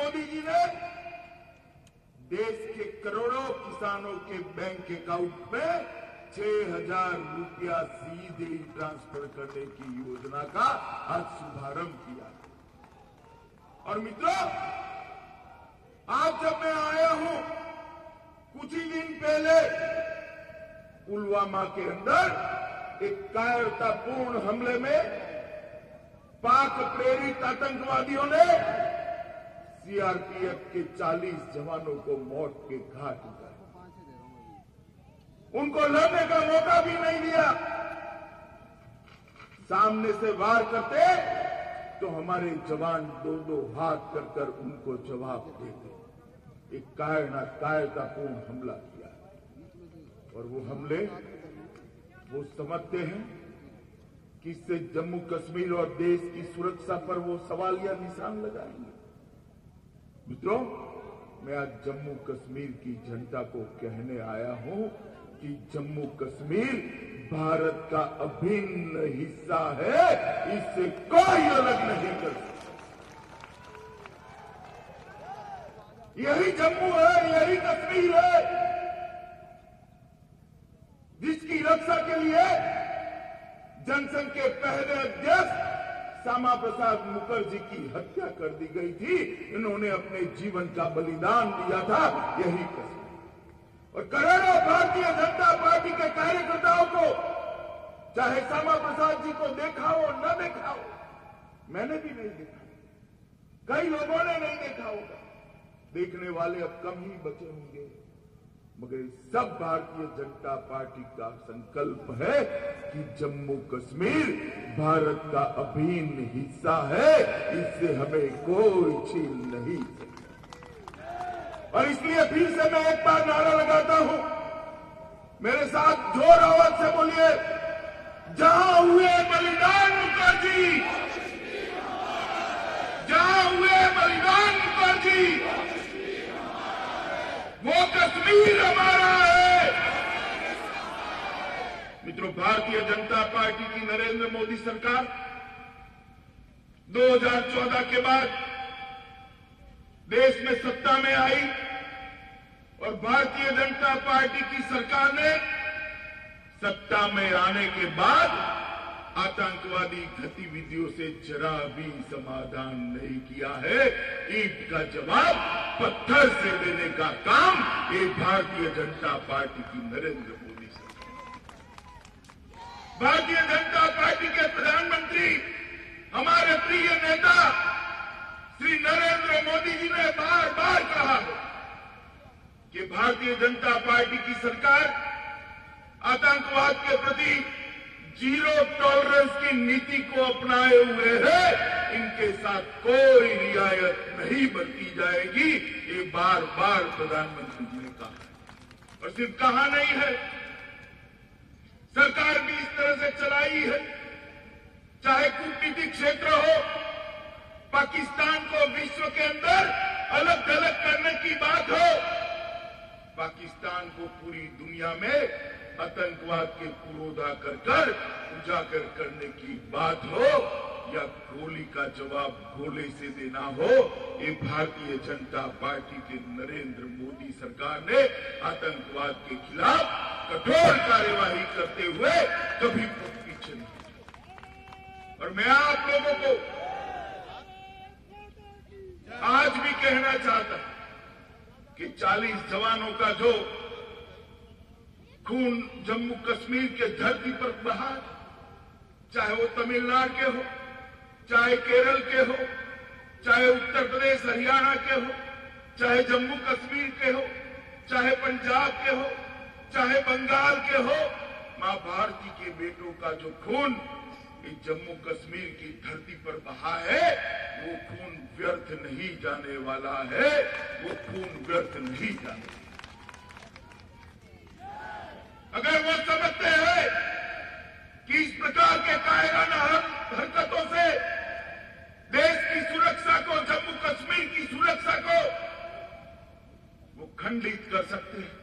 मोदी जी ने देश के करोड़ों किसानों के बैंक अकाउंट में छह हज़ार रुपया सीधे ट्रांसफ़र करने की योजना का आज शुभारंभ किया और मित्रों, आज जब मैं आया हूँ, कुछ ही दिन पहले पुलवामा के अंदर एक कायरतापूर्ण हमले में पाक प्रेरित आतंकवादियों ने सीआरपीएफ के 40 जवानों को मौत के घाट उतारा उनको लड़ने का मौका भी नहीं दिया सामने से वार करते तो हमारे जवान दो दो हाथ कर कर उनको जवाब देते एक कायरना कायरतापूर्ण हमला किया। और वो हमले, वो समझते हैं कि इससे जम्मू कश्मीर और देश की सुरक्षा पर वो सवाल या निशान लगाएँगे। मित्रों, मैं आज जम्मू कश्मीर की जनता को कहने आया हूँ कि जम्मू कश्मीर भारत का अभिन्न हिस्सा है। इससे कोई अलग नहीं कर सकता। यही जम्मू है, यही कश्मीर है, जिसकी रक्षा के लिए जनसंघ के पहले अध्यक्ष श्यामा प्रसाद मुखर्जी की हत्या कर दी गई थी। इन्होंने अपने जीवन का बलिदान दिया था। यही कश्मीर और करोड़ों भारतीय जनता पार्टी के कार्यकर्ताओं को, चाहे श्यामा प्रसाद जी को देखा हो, न देखा हो, मैंने भी नहीं देखा। कई लोगों ने नहीं देखा होगा। देखने वाले अब कम ही बचे होंगे। मगर सब भारतीय जनता पार्टी का संकल्प है कि जम्मू कश्मीर भारत का अभिन्न हिस्सा है। इससे हमें कोई छीन नहीं और इसलिए फिर से मैं एक बार नारा लगाता हूँ। मेरे साथ ज़ोर आवाज़ से बोलिए, जहाँ हुए बलिदान मुखर्जी। जहाँ हुए बलिदान मुखर्जी। वो कश्मीर हमारा है। मित्रों, भारतीय जनता पार्टी की नरेंद्र मोदी सरकार 2014 के बाद देश में सत्ता में आई और भारतीय जनता पार्टी की सरकार ने सत्ता में आने के बाद आतंकवादी गतिविधियों से जरा भी समाधान नहीं किया है। ईट का जवाब पत्थर से देने का काम ये भारतीय जनता पार्टी की नरेंद्र मोदी सरकार भारतीय जनता पार्टी के प्रधानमंत्री, हमारे प्रिय नेता, श्री नरेंद्र मोदी जी ने बार बार कहा है कि भारतीय जनता पार्टी की सरकार आतंकवाद के प्रति ज़ीरो टॉलरेंस की नीति को अपनाए हुए है। इनके साथ कोई रियायत नहीं बरती जाएगी। ये बार बार प्रधानमंत्री जी ने कहा और सिर्फ़ कहा नहीं है। सरकार भी इस तरह से चलाई है। चाहे कूटनीतिक क्षेत्र हो, पाकिस्तान को विश्व के अंदर अलग थलग करने की बात हो, पाकिस्तान को पूरी दुनिया में आतंकवाद के पुरोधा कर कर उजागर करने की बात हो या गोली का जवाब गोले से देना हो, ये भारतीय जनता पार्टी के नरेंद्र मोदी सरकार ने आतंकवाद के खिलाफ कठोर कार्यवाही करते हुए कभी पीछे नहीं और मैं आप लोगों को आज भी कहना चाहता कि 40 जवानों का जो खून जम्मू कश्मीर के धरती पर बहा, चाहे वो तमिलनाडु के हो, चाहे केरल के हो, चाहे उत्तर प्रदेश, हरियाणा के हो, चाहे जम्मू कश्मीर के हो, चाहे पंजाब के हो, चाहे बंगाल के हो, माँ भारती के बेटों का जो खून इस जम्मू कश्मीर की धरती पर बहा है, वो खून व्यर्थ नहीं जाने वाला है, वो खून व्यर्थ नहीं जाने अगर वो समझते हैं कि इस प्रकार के कायराना हरकतों से देश की सुरक्षा को, जम्मू कश्मीर की सुरक्षा को वो खंडित कर सकते हैं,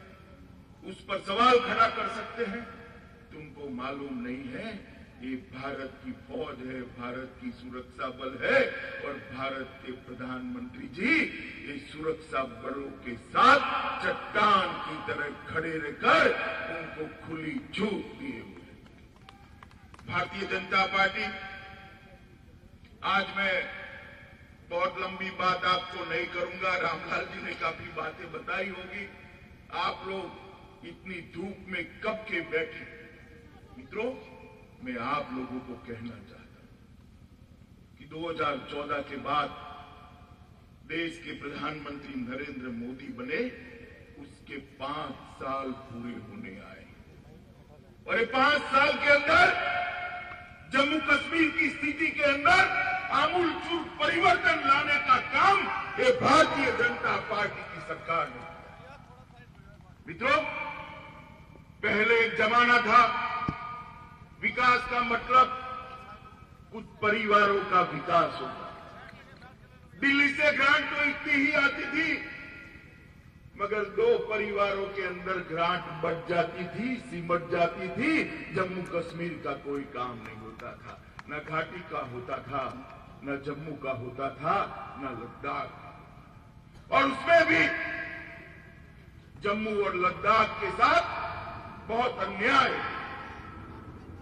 उस पर सवाल खड़ा कर सकते हैं। तुमको मालूम नहीं है ये भारत की फौज है, भारत की सुरक्षा बल है और भारत के प्रधानमंत्री जी ये सुरक्षा बलों के साथ चट्टान की तरह खड़े रहकर उनको खुली छूट दिए हुए भारतीय जनता पार्टी, आज मैं बहुत लंबी बात आपको नहीं करूँगा, रामलाल जी ने काफ़ी बातें बताई होगी। आप लोग इतनी धूप में कब के बैठे? मित्रों मैं आप लोगों को कहना चाहता हूँ कि 2014 के बाद देश के प्रधानमंत्री नरेंद्र मोदी बने, उसके पाँच साल पूरे होने आए। और ये पाँच साल के अंदर जम्मू कश्मीर की स्थिति के अंदर आमूल चूल परिवर्तन लाने का काम ये भारतीय जनता पार्टी की सरकार ने मित्रों, पहले एक जमाना था विकास का मतलब कुछ परिवारों का विकास होगा। दिल्ली से ग्रांट तो इतनी ही आती थी, मगर दो परिवारों के अंदर ग्रांट बढ़ जाती थी, सिमट जाती थी, जम्मू कश्मीर का कोई काम नहीं होता था। न घाटी का होता था, न जम्मू का होता था, न लद्दाख और उसमें भी जम्मू और लद्दाख के साथ बहुत अन्याय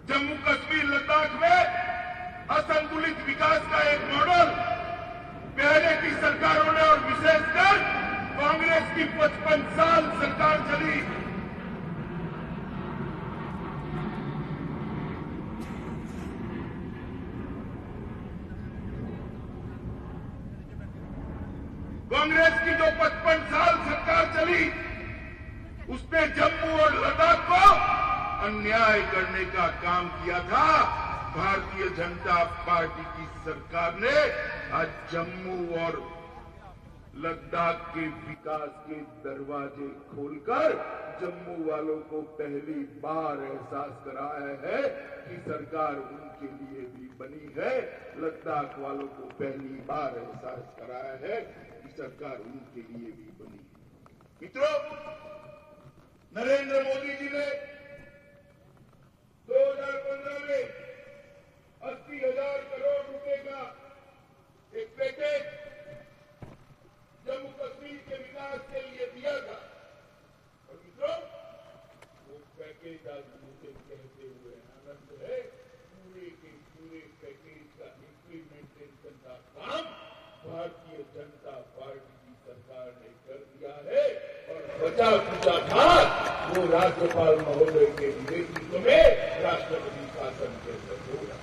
जम्मू कश्मीर लद्दाख में असंतुलित विकास का एक मॉडल पहले की सरकारों ने और विशेषकर कांग्रेस की 55 साल सरकार चली कांग्रेस की जो 55 साल सरकार चली उसने जम्मू और लद्दाख को करने का काम किया था, भारतीय जनता पार्टी की सरकार ने आज जम्मू और लद्दाख के विकास के दरवाजे खोलकर जम्मू वालों को पहली बार एहसास कराया है कि सरकार उनके लिए भी बनी है। लद्दाख वालों को पहली बार एहसास कराया है कि सरकार उनके लिए भी बनी है। मित्रों, नरेंद्र मोदी जी ने 2015 में अस्सी हज़ार करोड़ रुपए का एक पैकेज जम्मू कश्मीर के विकास के लिए दिया था और मित्रों वो पैकेज आज मुझे कहते हुए आनंद है पूरे के पूरे पैकेज का इम्प्लीमेंटेशन का काम भारतीय जनता पार्टी की सरकार ने कर दिया है और बचा कुचा था वो राज्यपाल महोदय के नेतृत्व में राष्ट्रपति शासन के अंदर होगा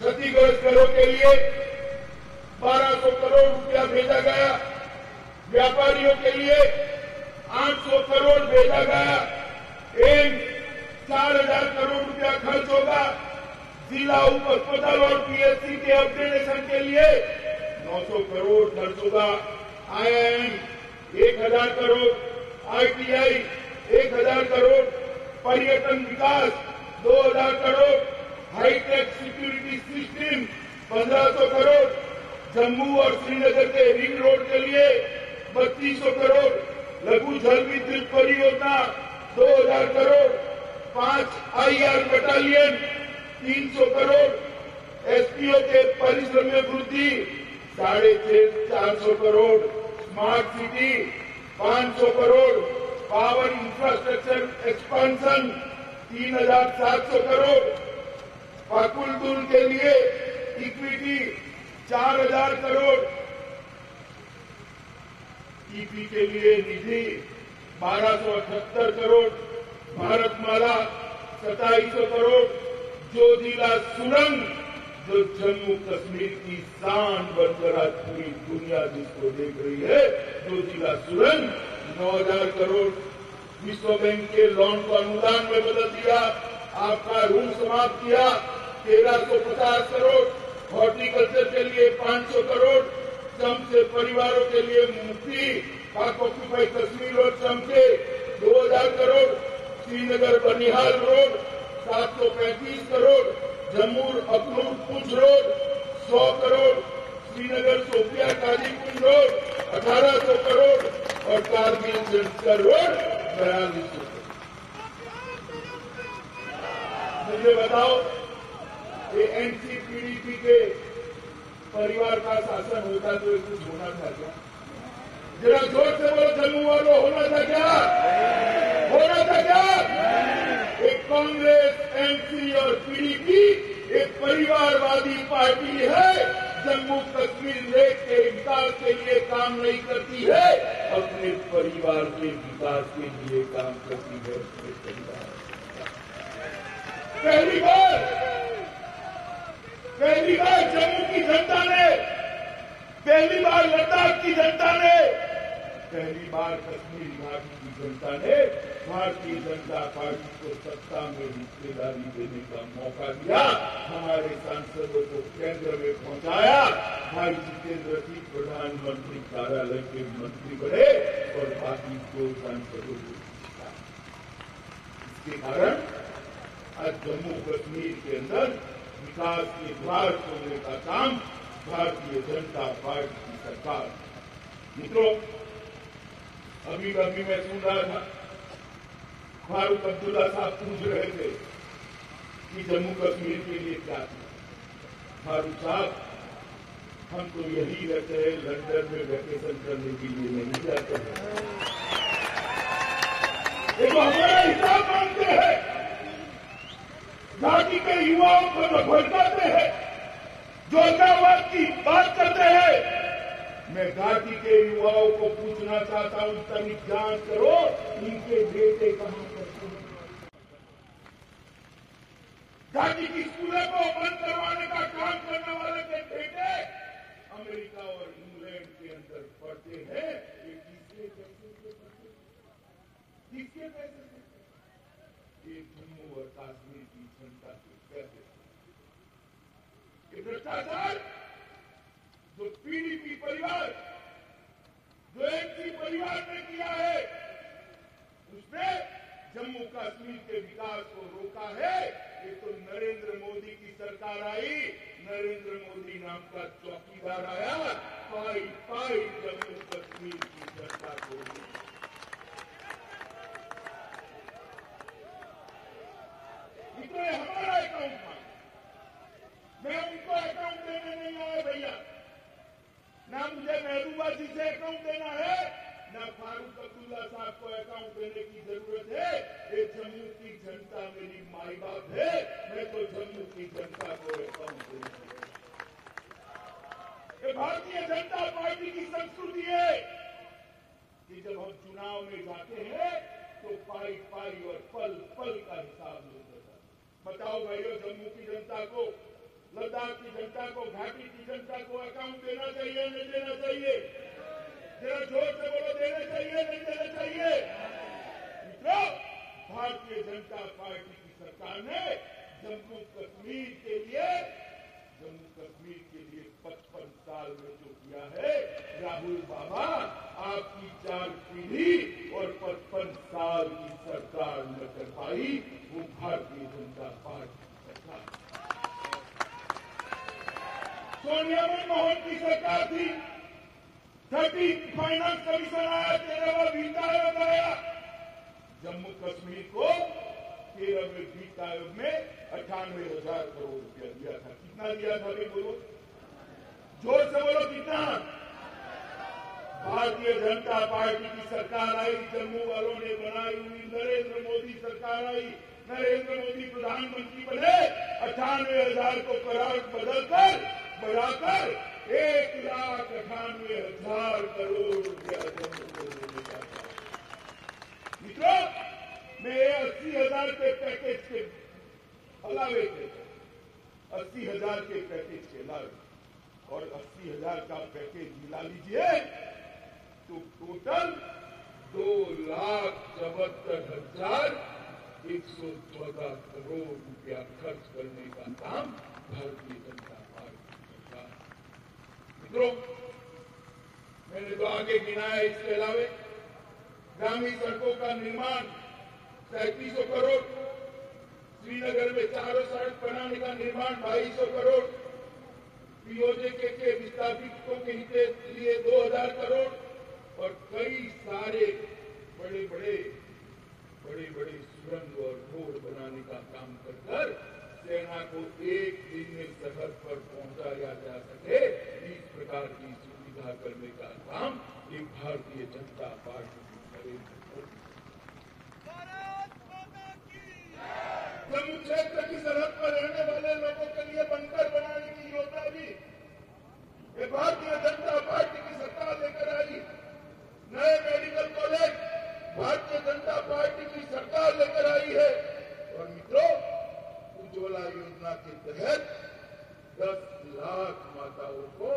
क्षतिग्रस्त घरों के लिए 1200 करोड़ रुपया भेजा गया। व्यापारियों के लिए 800 करोड़ भेजा गया। एक चार हज़ार करोड़ रुपया खर्च होगा। जिला उप अस्पताल और पीएससी के अपग्रेडेशन के लिए 900 करोड़ खर्च होगा। आईआईएम एक हज़ार करोड़। आईटीआई एक हज़ार करोड़ पर्यटन विकास, दो हज़ार करोड़ हाईटेक सिक्योरिटी सिस्टम, पंद्रह सौ करोड़ जम्मू और श्रीनगर के रिंग रोड के लिए बत्तीस सौ करोड़ लघु जल विद्युत परियोजना, दो हज़ार करोड़ पाँच आईआर बटालियन, तीन सौ करोड़ एसपीओ के परिश्रम में वृद्धि, साढ़े छह चार सौ करोड़ स्मार्ट सिटी, पाँच सौ करोड़ पावर इंफ्रास्ट्रक्चर एक्सपांशन तीन हज़ार सात सौ करोड़। पाकुलदुल के लिए इक्विटी चार हज़ार करोड़। ईपी के लिए निधि बारह सौ अठहत्तर करोड़। भारतमाला सताईस सौ करोड़। जो जिला सुरंग, जो जम्मू कश्मीर की शान बनकर आज पूरी दुनिया जिसको देख रही है जो जिला सुरंग। नौ हज़ार करोड़ विश्व बैंक के लोन को अनुदान में बदल दिया। आपका ऋण समाप्त किया। तेरह सौ पचास करोड़ हॉर्टिकल्चर के लिए पाँच सौ करोड़ श्रम से परिवारों के लिए पाक ऑक्यूपाई कश्मीर और श्रम दो हज़ार करोड़ श्रीनगर बनिहाल रोड, सात सौ पैंतीस करोड़ जम्मू अखनूर पुंछ रोड, सौ करोड़ श्रीनगर सोफिया, काजीपुर रोड, अठारह सौ करोड़ और कारगिल जंतर रोड बयालीस सौ मुझे बताओ ये एनसी पीडीपी के परिवार का शासन होता तो कुछ होना था क्या जरा ज़ोर से बोलो जम्मू वालों होना था क्या होना था क्या एक कांग्रेस एमसी और पीडीपी एक परिवारवादी पार्टी है जम्मू कश्मीर लेख के विकास के लिए काम नहीं करती है। अपने परिवार के विकास के लिए काम करती है अपने परिवार। पहली बार पहली बार जम्मू की जनता ने, पहली बार लद्दाख की जनता ने, पहली बार कश्मीर घाटी की जनता ने भारतीय जनता पार्टी को सत्ता में हिस्सेदारी देने का मौका दिया, हमारे सांसदों को केंद्र में पहुँचाया। भाई जितेंद्र सिंह प्रधानमंत्री कार्यालय के मंत्री बने और बाकी दो सांसदों को इसके कारण आज जम्मू कश्मीर के अंदर विकास के द्वार खोलने का काम भारतीय जनता पार्टी की सरकार मित्रों अभी अभी मैं सुन रहा था, फारूक अब्दुल्ला साहब पूछ रहे थे कि जम्मू कश्मीर के लिए क्या? फारूक साहब हम तो यही रहते हैं, लंदन में वैकेशन करने के लिए नहीं जाते हैं। तो हमारा हिसाब मानते हैं। घाटी के युवाओं को भड़काते हैं। जो अलगाववाद की बात करते हैं, मैं घाटी के युवाओं को पूछना चाहता हूँ तनिक जाँच करो, इनके बेटे कहाँ पर घाटी की स्कूलों को बंद करवाने का काम करने वाले के बेटे अमेरिका और इंग्लैंड के अंदर पढ़ते हैं। ये किसके पैसे से किसके पैसे से ये जम्मू और काश्मीर की जनता के पैसे ये भ्रष्टाचार जो पीडीपी परिवार जो एनसी परिवार ने किया है उसने जम्मू कश्मीर के विकास को रोका है, ये तो नरेंद्र मोदी की सरकार आई। नरेंद्र मोदी नाम का चौकीदार आया। पाई पाई जम्मू कश्मीर की सरकार को तो हमारा अकाउंट था मैं उनको अकाउंट देने नहीं आया भैया ना मुझे महबूबा जी से अकाउंट देना है न फारूक अब्दुल्ला साहब को अकाउंट देने की ज़रूरत है ये जम्मू की जनता मेरी माई बाप है मैं तो जम्मू की जनता को अकाउंट देना ये भारतीय जनता पार्टी की संस्कृति है कि जब हम चुनाव में जाते हैं तो पाई पाई और पल पल का हिसाब लेते बताओ भाइयों जम्मू की जनता को लद्दाख की जनता को घाटी की जनता को अकाउंट देना चाहिए नहीं देना चाहिए जरा ज़ोर से बोलो देना चाहिए नहीं देना चाहिए मित्रों भारतीय जनता पार्टी की सरकार ने जम्मू कश्मीर के लिए जम्मू कश्मीर के लिए पचपन साल में जो किया है, राहुल बाबा, आपकी चार पीढ़ी और पचपन साल की सरकार न कर पाई, वो भारतीय जनता पार्टी सरकार सोनिया मनमोहन की सरकार थी। थर्टी फाइनेंस कमीशन आया तेरहवा वित्त आयोग आया जम्मू कश्मीर को तेरहवें वित्त आयोग में अट्ठानवे हज़ार करोड़ रुपया दिया था कितना दिया था भी बोलो ज़ोर से बोलो कितना भारतीय जनता पार्टी की सरकार आई जम्मू वालों ने बनाई हुई नरेंद्र मोदी सरकार आई नरेंद्र मोदी प्रधानमंत्री बने अठानवे हज़ार को करार बदलकर बढ़ाकर एक लाख अठानवे हज़ार करोड़ रुपया मित्रों मैं अस्सी हज़ार के पैकेज के अलावे थे। अस्सी हज़ार के पैकेज के अलावे। और अस्सी हज़ार का पैकेज मिला लीजिए तो टोटल दो लाख चौहत्तर हज़ार एक सौ चौदह करोड़ रुपया खर्च करने का काम भारतीय जनता पार्टी सरकार मित्रों, मैंने तो आगे गिनाया इसके अलावे। ग्रामीण सड़कों का निर्माण सैंतीस करोड़। श्रीनगर में चारों सड़क बनाने का निर्माण ढाई सौ करोड़। पीओजे के, के विस्थापितों के हित लिए दो हज़ार करोड़ और कई सारे बड़े बड़े बड़े बड़े सुरंग और रोड बनाने का काम कर कर सेना को एक दिन में सरहद पर पहुँचाया जा सके। इस प्रकार की सुविधा करने का काम ये भारतीय जनता पार्टी की नरेंद्र मोदी जम्मू क्षेत्र की सरहद पर रहने वाले लोगों के लिए बंकर बनाने की योजना भी ये भारतीय जनता पार्टी की सरकार लेकर आई। नए medical college Bharatiya Janata party की सरकार लेकर आई है। और मित्रों, उज्ज्वला योजना के तहत दस लाख माताओं को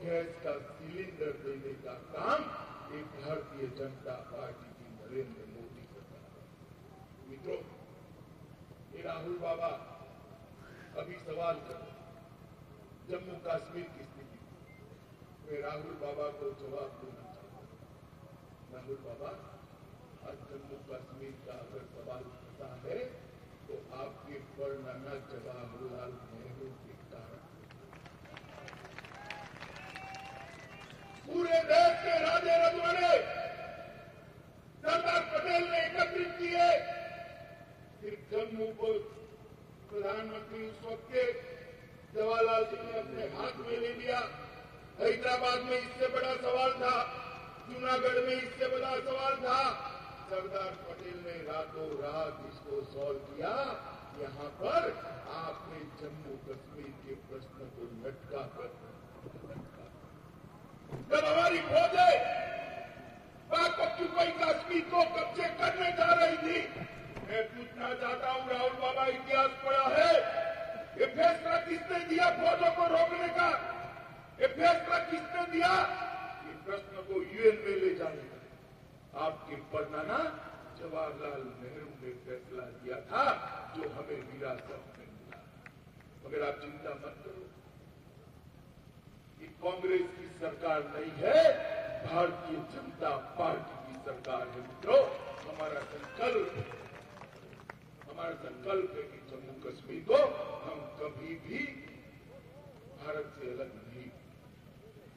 गैस का सिलेंडर देने का काम एक भारतीय जनता पार्टी की नरेंद्र मोदी सरकार मित्रों, ये राहुल बाबा, अभी सवाल कर जम्मू कश्मीर की मैं राहुल बाबा को जवाब देना चाहता राहुल बाबा, आज जम्मू कश्मीर का अगर सवाल होता है तो आपके पर नाना जवाहरलाल नेहरू के कारण। पूरे देश के राजे रजवाड़े सरदार पटेल ने एकत्रित किए। फिर जम्मू को प्रधानमंत्री उस वक्त के जवाहरलाल जी ने अपने हाथ में ले लिया। हैदराबाद में इससे बड़ा सवाल था, जूनागढ़ में इससे बड़ा सवाल था। सरदार पटेल ने रातों रात इसको सॉल्व किया। यहाँ पर आपने जम्मू कश्मीर के प्रश्न को लटका कर जब हमारी फौजें पाक पक्की कश्मीर को कब्जे करने जा रही थी मैं पूछना चाहता हूँ राहुल बाबा इतिहास पढ़ा है ये फैसला किसने दिया फौजों को रोकने का ये फैसला किसने दिया ये प्रश्न को यूएन में ले जाने का आपके परनाना जवाहरलाल नेहरू ने फैसला दिया था जो हमें विरासत में मिला मगर आप चिंता मत करो ये कांग्रेस की सरकार नहीं है, भारतीय जनता पार्टी की सरकार है मित्रों। हमारा संकल्प हमारा संकल्प है कि जम्मू कश्मीर को हम कभी भी भारत से अलग नहीं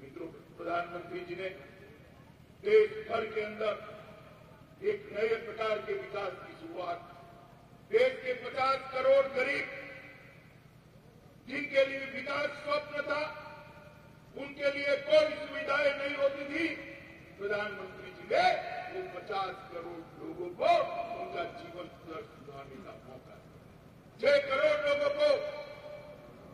मित्रों, प्रधानमंत्री जी ने देश भर के अंदर एक नए प्रकार के विकास की शुरुआत, देश के 50 करोड़ गरीब जिनके लिए विकास स्वप्न था। उनके लिए कोई सुविधाएँ नहीं होती थी। प्रधानमंत्री जी ने वो 50 करोड़ लोगों को उनका जीवन स्तर सुधारने का मौका छह करोड़ लोगों को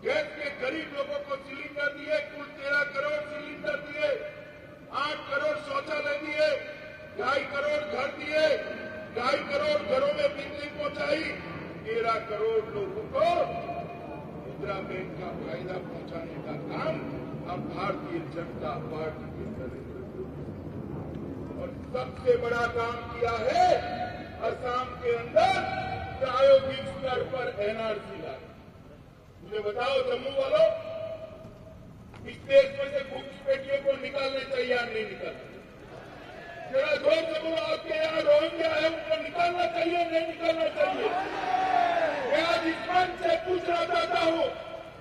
गैस के गरीब लोगों को सिलेंडर दिए, कुल तेरह करोड़ सिलेंडर दिए, आठ करोड़ शौचालय दिए, ढाई करोड़ घर दिए, ढाई करोड़ घरों में बिजली पहुंचाई, तेरह करोड़ लोगों को मुद्रा बैंक का फ़ायदा पहुँचाने का काम अब भारतीय जनता पार्टी के नरेंद्र और सबसे बड़ा काम किया है असम के अंदर प्रायोगिक स्तर पर एनआरसी लाए मुझे बताओ जम्मू वालों, इस देश में से घुसपैठियों को निकालने या नहीं निकालना जरा से बोलो आपके यहाँ रोहिंग्या है, उनको निकालना चाहिए, नहीं निकालना चाहिए। मैं आज इस से पूछना चाहता हूँ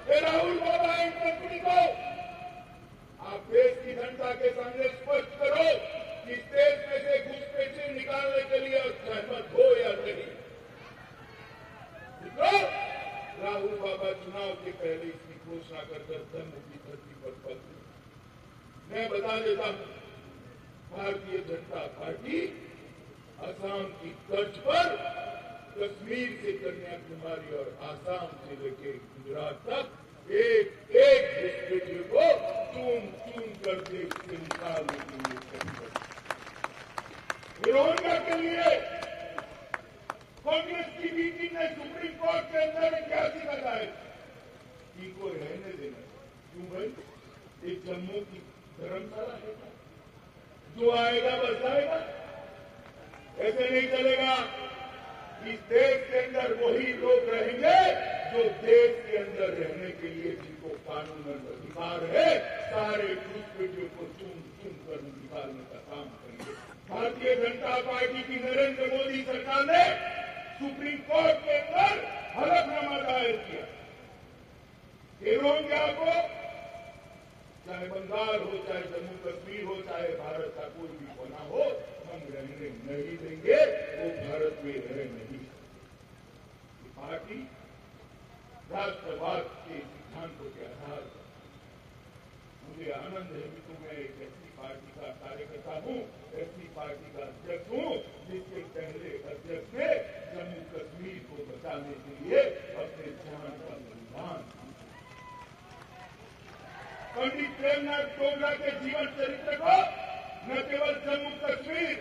कि राहुल बाबा इन कंपनी को आप देश की जनता के सामने स्पष्ट करो कि देश में से घुसपैठी निकालने के लिए सहमत हो या नहीं। मित्रों, राहुल बाबा चुनाव के पहले इसकी घोषणा कर कर जम्मू की धरती पर पद मैं बता देता हूँ, भारतीय जनता पार्टी असम की तर्ज पर कश्मीर से कन्याकुमारी और आसाम से लेके गुजरात तक एक एक घुसपैठियों को चून चून कर देश से निकालने के लिए तत्पर रोहिंग्या के लिए कांग्रेस की मीटिंग ने सुप्रीम कोर्ट के अंदर ऐतिहासिक अदालत इनको रहने देना क्यों भाई एक जम्मू की धर्मशाला है जो आएगा बस आएगा ऐसे नहीं चलेगा इस देश के अंदर वही लोग रहेंगे जो देश के अंदर रहने के लिए जिनको कानून अधिकार है सारे घुसपैठियों को चुन चुन कर निकालने का काम करेंगे भारतीय जनता पार्टी की नरेंद्र मोदी सरकार ने सुप्रीम कोर्ट के अंदर हलफनामा दायर किया कि रोहिंग्या को चाहे बंगाल हो चाहे जम्मू कश्मीर हो, चाहे भारत का कोई भी कोना हो, हम रहने नहीं देंगे, वो भारत में रह नहीं पार्टी राष्ट्रवाद के सिद्धांतों के आधार पर मुझे आनंद है कि तो मैं एक ऐसी पार्टी का कार्यकर्ता हूँ ऐसी पार्टी का अध्यक्ष हूँ जिसके पहले अध्यक्ष ने जम्मू कश्मीर को बचाने के लिए अपने जान का बलिदान प्रेमनाथ टोगरा के जीवन चरित्र को न केवल जम्मू कश्मीर,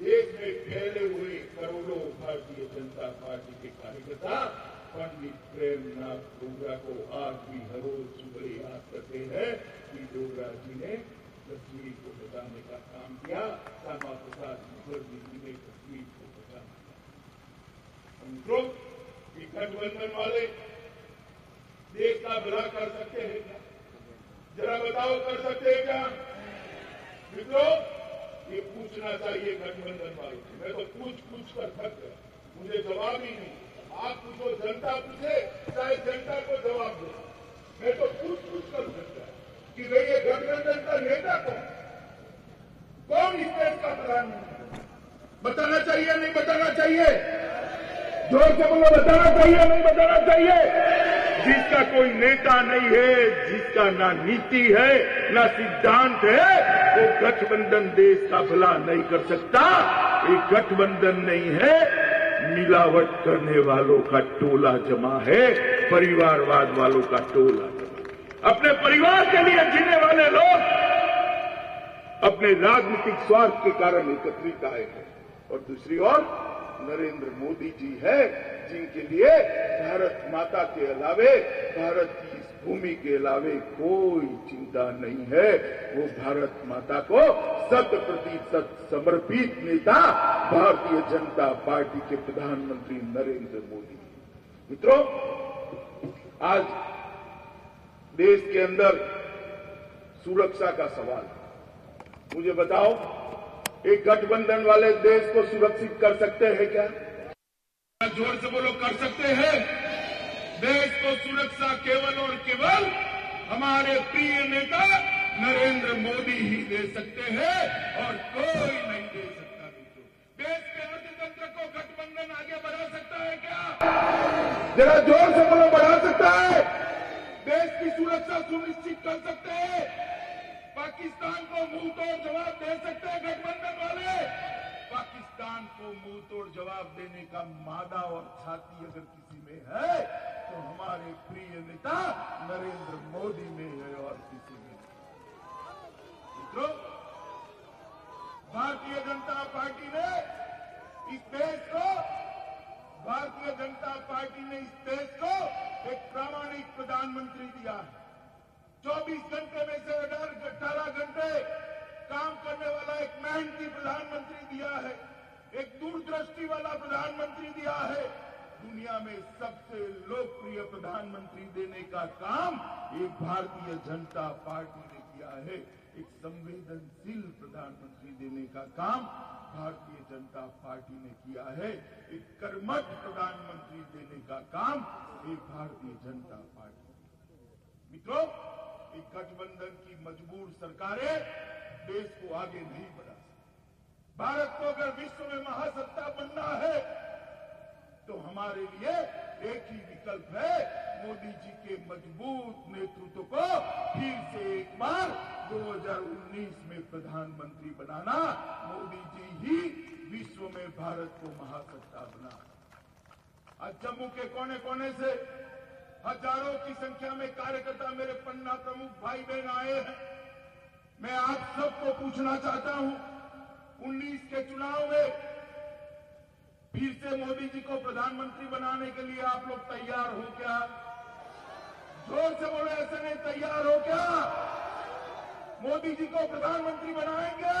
देश में फैले हुए करोड़ों भारतीय जनता पार्टी के कार्यकर्ता पंडित प्रेमनाथ डोगरा को आज भी हर रोज सुबह याद करते हैं कि डोगरा जी ने कश्मीर को बचाने का काम किया, श्यामा प्रसाद मुखर्जी जी ने कश्मीर को बचाने का मित्रों ये गठबंधन वाले देश का भला कर सकते हैं जरा बताओ, कर सकते हैं क्या? मित्रों, ये पूछना चाहिए गठबंधन वालों से मैं तो पूछ पूछ कर थक गया। मुझे जवाब ही नहीं। आप पूछो, जनता पूछे, चाहे जनता को जवाब दो। मैं तो पूछ पूछ कर सकता कि भाई ये गठबंधन का नेता कौन? कौन इस देश का प्रधानमंत्री? बताना चाहिए, नहीं बताना चाहिए? ज़ोर से बोलो, बताना चाहिए, नहीं बताना चाहिए? जिसका कोई नेता नहीं है, जिसका ना नीति है, ना सिद्धांत है, वो गठबंधन देश का भला नहीं कर सकता। ये गठबंधन नहीं है, मिलावट करने वालों का टोला जमा है, परिवारवाद वालों का टोला जमा अपने परिवार के लिए जीने वाले लोग अपने राजनीतिक स्वार्थ के कारण एकत्रित आए हैं। और दूसरी ओर नरेंद्र मोदी जी है जिनके लिए भारत माता के अलावे, भारत की इस भूमि के अलावे कोई चिंता नहीं है। वो भारत माता को शत प्रतिशत समर्पित नेता भारतीय जनता पार्टी के प्रधानमंत्री नरेंद्र मोदी। मित्रों, आज देश के अंदर सुरक्षा का सवाल। मुझे बताओ, एक गठबंधन वाले देश को सुरक्षित कर सकते हैं क्या? ज़ोर से बोलो कर सकते हैं। देश को सुरक्षा केवल और केवल हमारे प्रिय नेता नरेंद्र मोदी ही दे सकते हैं और कोई नहीं दे सकता देश के अर्थतंत्र को गठबंधन आगे बढ़ा सकता है क्या? जरा ज़ोर से बोलो, बढ़ा सकता है। देश की सुरक्षा सुनिश्चित कर सकते हैं। पाकिस्तान को मुँह तोड़ जवाब दे सकते हैं गठबंधन वाले। पाकिस्तान को मुँह तोड़ जवाब देने का मादा और छाती अगर किसी में है तो हमारे प्रिय नेता नरेंद्र मोदी में है और किसी में मित्रों, भारतीय जनता पार्टी ने इस देश को, भारतीय जनता पार्टी ने इस देश को एक प्रामाणिक प्रधानमंत्री दिया है। 24 घंटे में से अठारह घंटे काम करने वाला एक मेहनती प्रधानमंत्री दिया है, एक दूरदृष्टि वाला प्रधानमंत्री दिया है। दुनिया में सबसे लोकप्रिय प्रधानमंत्री देने का काम एक भारतीय जनता पार्टी ने किया है। एक संवेदनशील प्रधानमंत्री देने का काम भारतीय जनता पार्टी ने किया है। एक कर्मठ प्रधानमंत्री देने का काम एक भारतीय जनता पार्टी मित्रों एक गठबंधन की मजबूर सरकारें देश को आगे नहीं बढ़ा सकती। भारत को अगर विश्व में महासत्ता बनना है तो हमारे लिए एक ही विकल्प है मोदी जी के मज़बूत नेतृत्व को फिर से एक बार 2019 में प्रधानमंत्री बनाना, मोदी जी ही विश्व में भारत को महासत्ता बना। आज जम्मू के कोने कोने से हज़ारों की संख्या में कार्यकर्ता मेरे पन्ना प्रमुख भाई बहन आए हैं। मैं आप सबको पूछना चाहता हूँ 19 के चुनाव में फिर से मोदी जी को प्रधानमंत्री बनाने के लिए आप लोग तैयार हो क्या? ज़ोर से बोले, ऐसे नहीं, तैयार हो क्या? मोदी जी को प्रधानमंत्री बनाएँगे,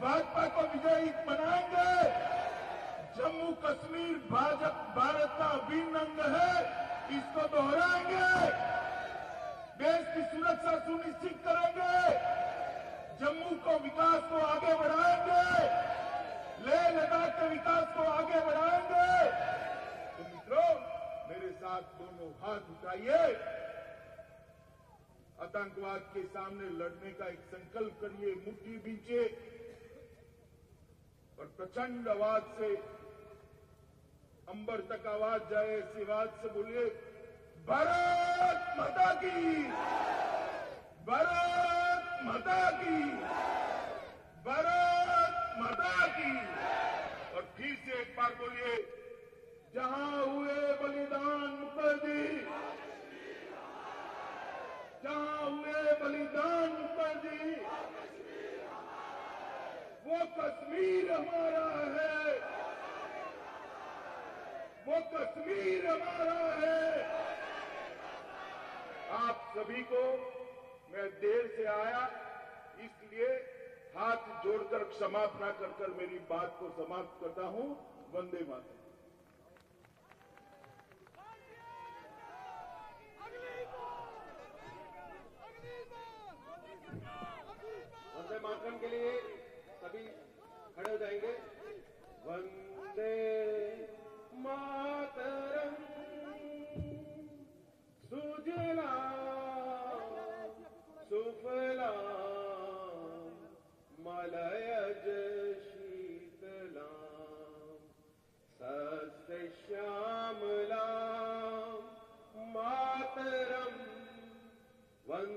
भाजपा को विजयी बनाएँगे। जम्मू कश्मीर भाजपा भारत का अभिन्न अंग है। इसको दोहराएँगे। देश की सुरक्षा सुनिश्चित करेंगे। जम्मू को विकास को आगे बढ़ाएँगे। लेह लद्दाख के विकास को आगे बढ़ाएँगे। तो मित्रों, मेरे साथ दोनों हाथ उठाइए। आतंकवाद के सामने लड़ने का एक संकल्प करिए, मुट्ठी बीचे और प्रचंड आवाज़ से अंबर तक आवाज़ जाए ऐसी आवाज़ से बोलिए, भारत माता की, भारत माता की, भारत माता की। और फिर से एक बार बोलिए, जहाँ हुए बलिदान मुखर्जी। जहाँ हुए बलिदान मुखर्जी। वो कश्मीर हमारा है। वो कश्मीर हमारा है। आप सभी को मैं देर से आया, इसलिए हाथ जोड़कर क्षमा ना कर कर मेरी बात को समाप्त करता हूँ। वंदे मातरम। 我们